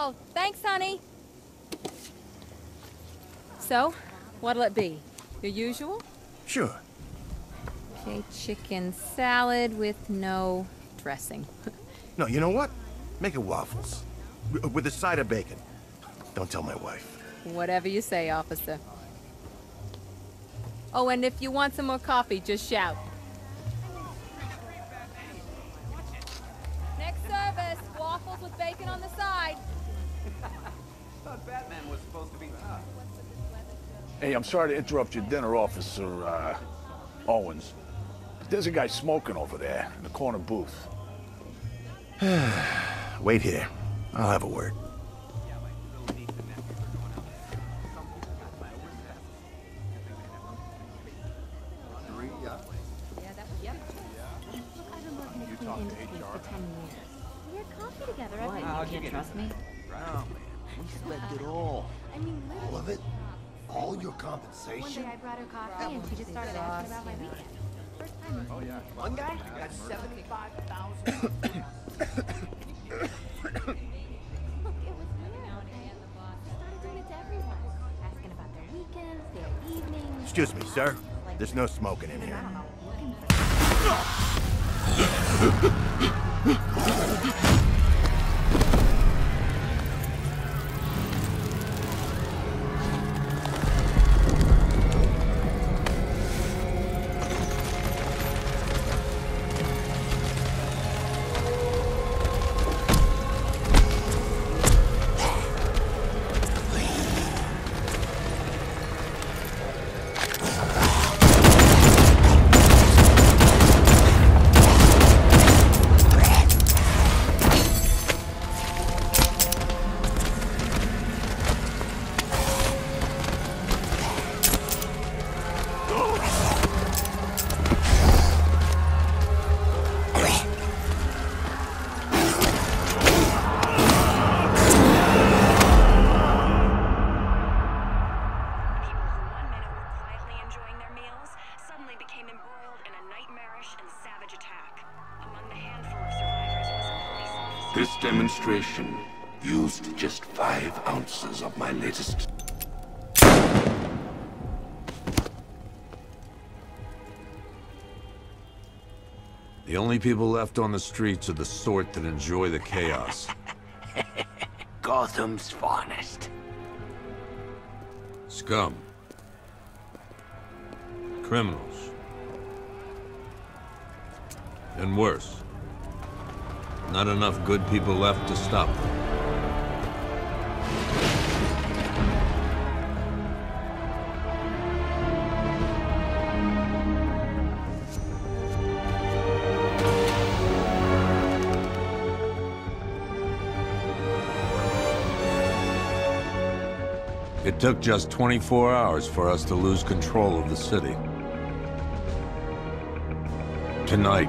Oh, thanks, honey. So, what'll it be? Your usual? Sure. Okay, chicken salad with no dressing. No, you know what? Make it waffles. W- With a side of bacon. Don't tell my wife. Whatever you say, officer. Oh, and if you want some more coffee, just shout. Hey, I'm sorry to interrupt your dinner, Officer uh, Owens. But there's a guy smoking over there in the corner booth. Wait here. I'll have a word. We had together. I bet you can't trust me. We spent it all. I mean. All of it? All your One compensation? day I brought her coffee and she just started asking about my weekend. First time. Oh yeah. One guy got 75,000. Look, it was weird. I started doing it to everyone, asking about their weekends, their evenings. Excuse me, sir. There's no smoking in I here. This demonstration used just five ounces of my latest. The only people left on the streets are the sort that enjoy the chaos. Gotham's finest. Scum. Criminals. And worse. Not enough good people left to stop them. It took just 24 hours for us to lose control of the city. Tonight,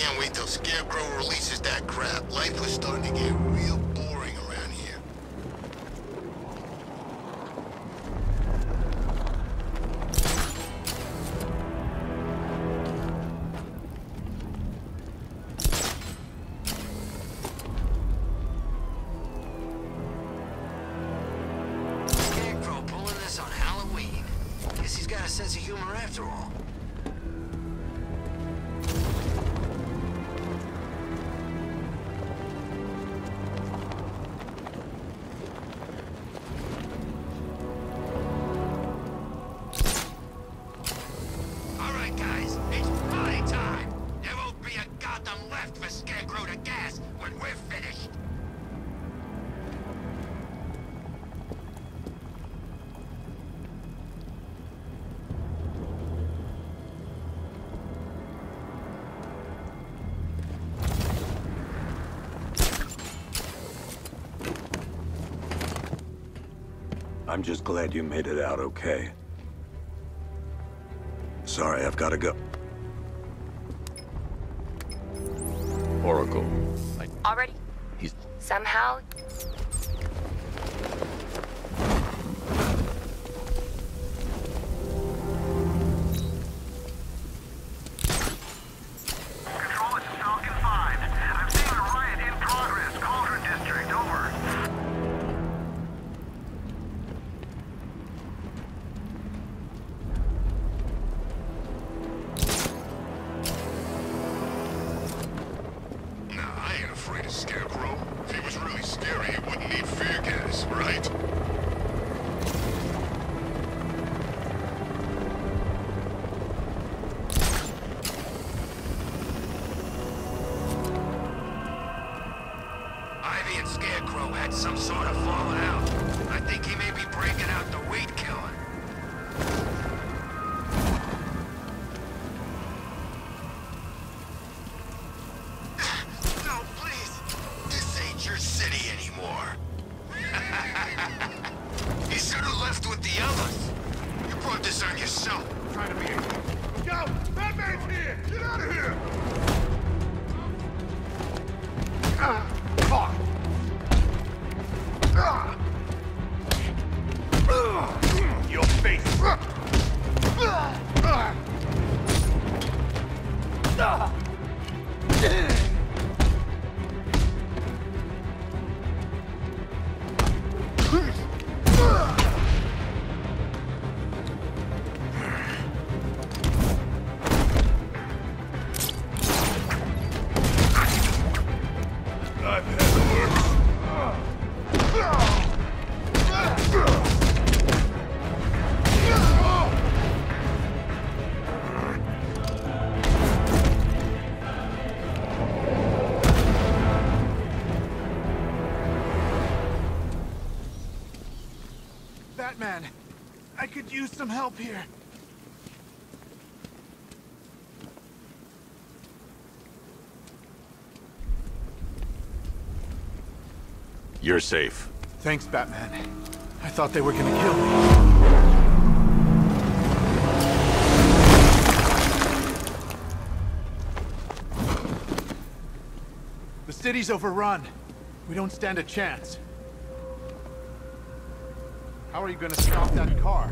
Can't wait till Scarecrow releases that crap. Life was starting to get real I'm just glad you made it out okay. Sorry, I've gotta go. Oracle. Already? He's... Somehow, some sort of falling out. I think he may be breaking out the weed killer. No, please. This ain't your city anymore. should have left with the others. You brought this on yourself. To be a... Here! Get out of here! Ah! Ah! Ah! I've Batman, I could use some help here. You're safe. Thanks, Batman. I thought they were gonna kill me. The city's overrun. We don't stand a chance. How are you gonna stop that car?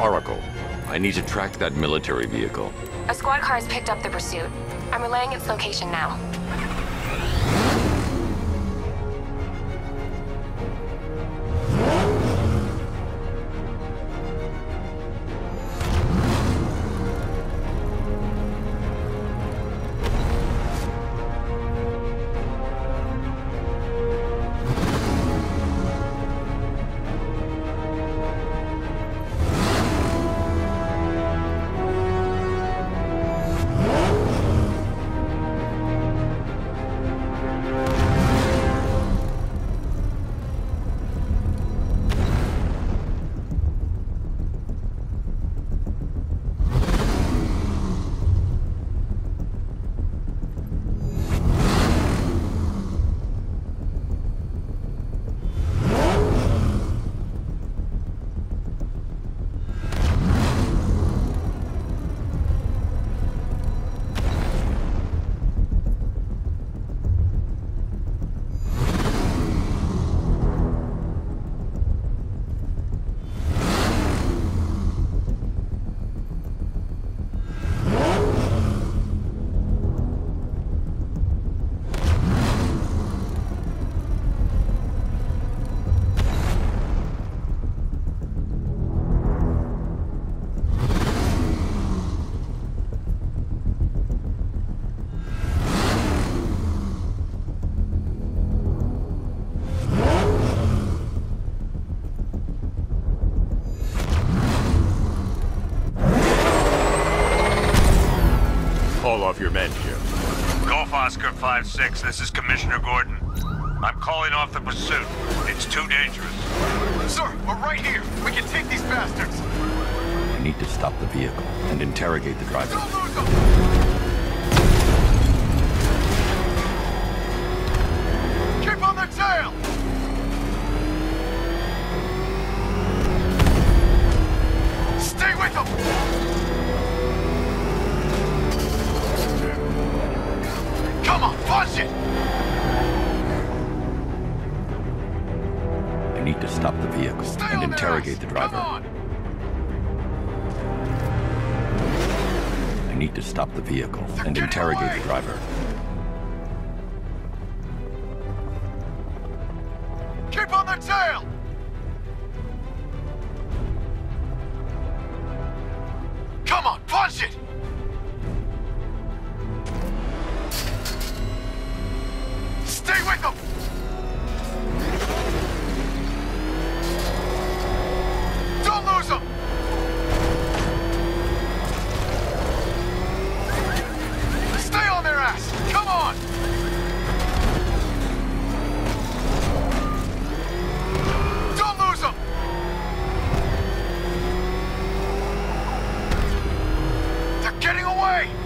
Oracle. I need to track that military vehicle. a squad car has picked up the pursuit. I'm relaying its location now. Call off your men, Jim. Golf Oscar 5-6, this is Commissioner Gordon. I'm calling off the pursuit. It's too dangerous. Sir, we're right here. We can take these bastards. I need to stop the vehicle and interrogate the driver. Don't lose them! Keep on their tail! Come on, punch it! I need to stop the vehicle Stay and interrogate the driver. I need to stop the vehicle and interrogate away. the driver. Getting away!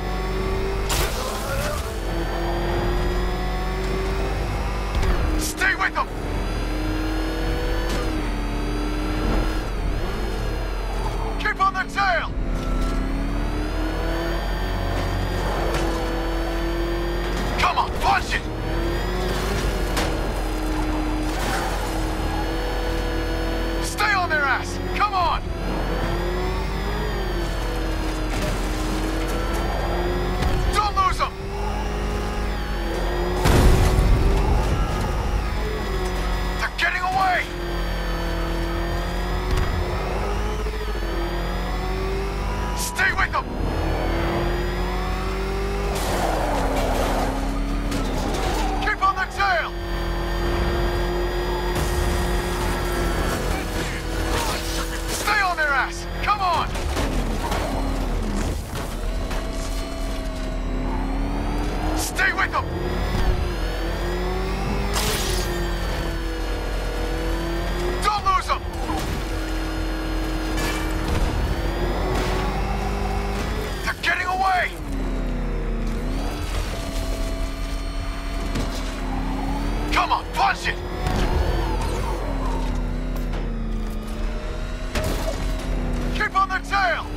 On